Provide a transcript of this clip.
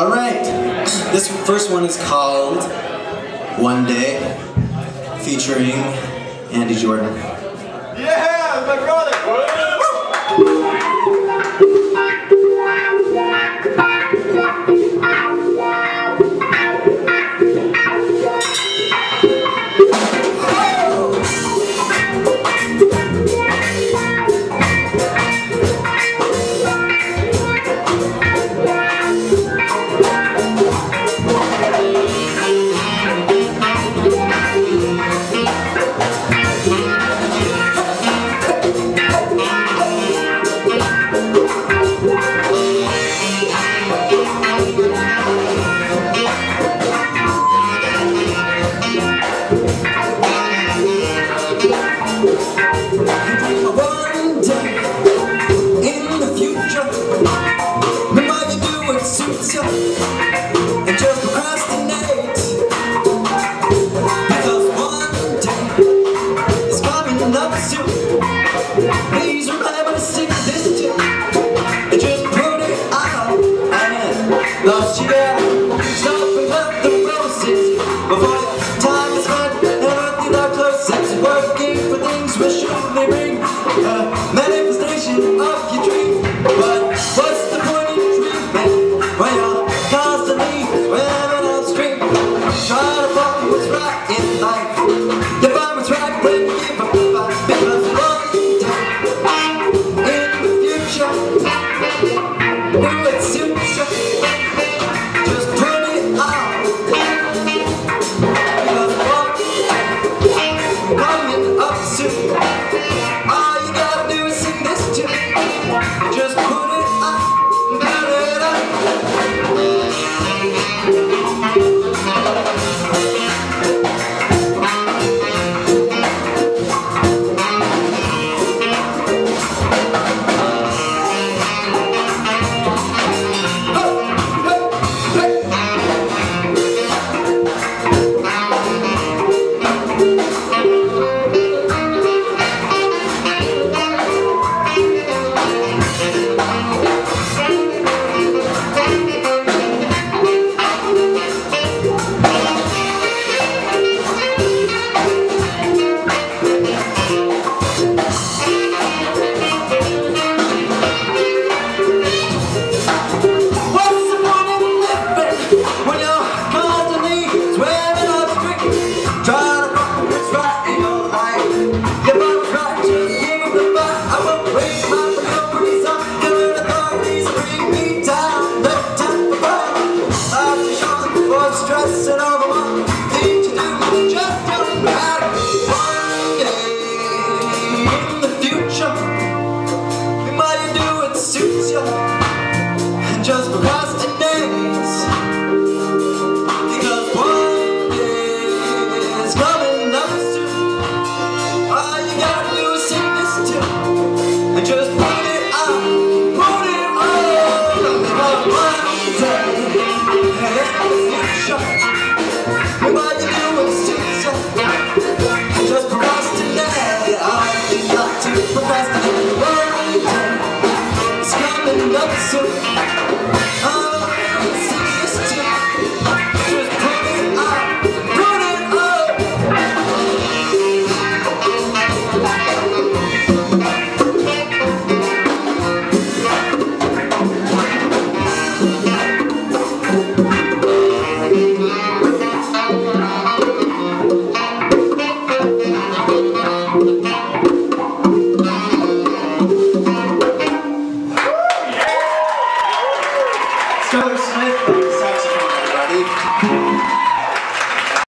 All right. This first one is called One Day, featuring Andy Jordan. Yeah, my brother. to love so